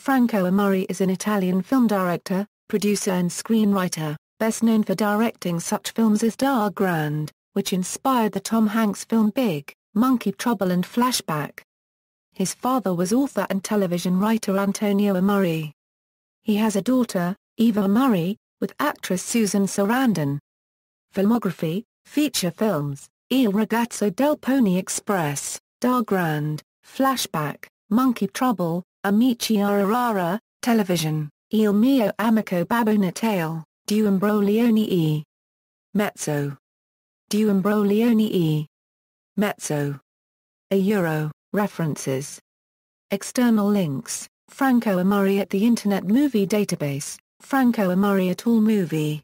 Franco Amurri is an Italian film director, producer and screenwriter, best known for directing such films as Da Grande, which inspired the Tom Hanks film Big, Monkey Trouble and Flashback. His father was author and television writer Antonio Amurri. He has a daughter, Eva Amurri, with actress Susan Sarandon. Filmography, feature films, Il ragazzo del Pony Express, Da Grande, Flashback, Monkey Trouble, Amici Ahrarara, Television, Il mio amico Babbo Natale, Due Imbroglioni e Mezzo. Due Imbroglioni e Mezzo. A Euro, references. External links, Franco Amurri at the Internet Movie Database, Franco Amurri at AllMovie.